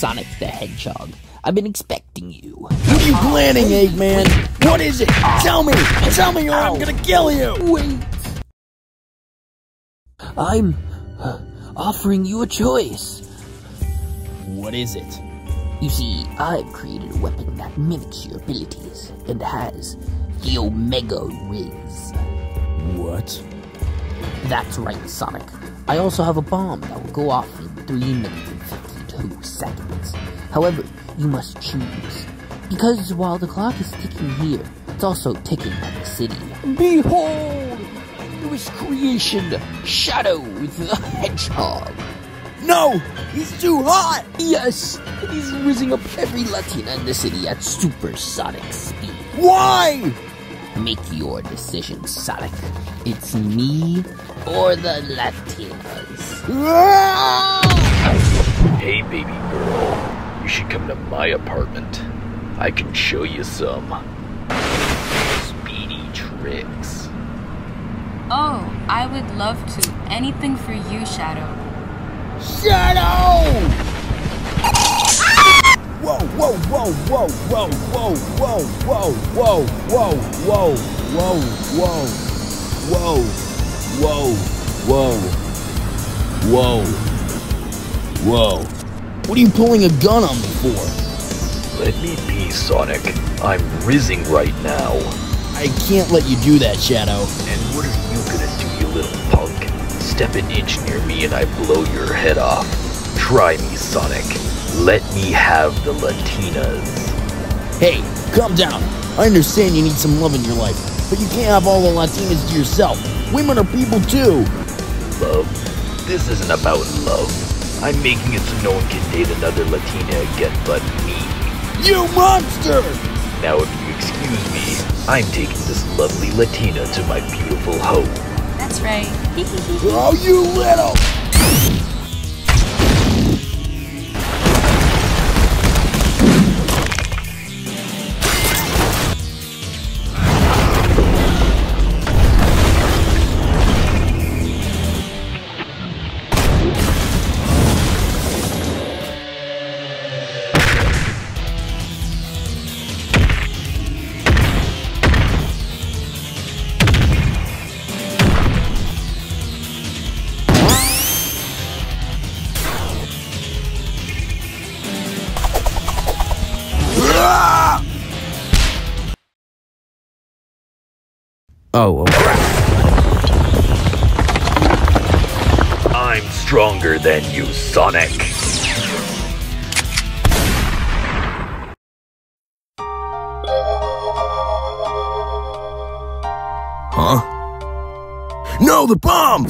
Sonic the Hedgehog. I've been expecting you. What are you planning, Eggman? What is it? Tell me! Tell me or I'm gonna kill you! Wait. I'm uh, offering you a choice. What is it? You see, I've created a weapon that mimics your abilities and has the Omega Rizz. What? That's right, Sonic. I also have a bomb that will go off in 3 minutes 52 seconds. However, you must choose. Because while the clock is ticking here, it's also ticking at the city. Behold! Newest creation, Shadow the Hedgehog. No! He's too hot! Yes, and he's rizzing up every Latina in the city at supersonic speed. Why? Make your decision, Sonic. It's me or the Latinas. Ah! Hey, baby girl. You should come to my apartment. I can show you some speedy tricks. Oh, I would love to. Anything for you, Shadow. Shadow! Whoa, whoa, whoa, whoa, whoa, whoa, whoa, whoa, whoa, whoa, whoa, whoa, whoa, whoa, whoa, whoa, whoa. What are you pulling a gun on me for? Let me be, Sonic. I'm rizzing right now. I can't let you do that, Shadow. And what are you gonna do, you little punk? Step an inch near me and I blow your head off. Try me, Sonic. Let me have the Latinas. Hey, calm down. I understand you need some love in your life, but you can't have all the Latinas to yourself. Women are people too. Love? This isn't about love. I'm making it so no one can date another Latina again but me. You monster! Now, if you excuse me, I'm taking this lovely Latina to my beautiful home. That's right. Oh, you little! Oh, I'm stronger than you, Sonic. Huh? No, the bomb!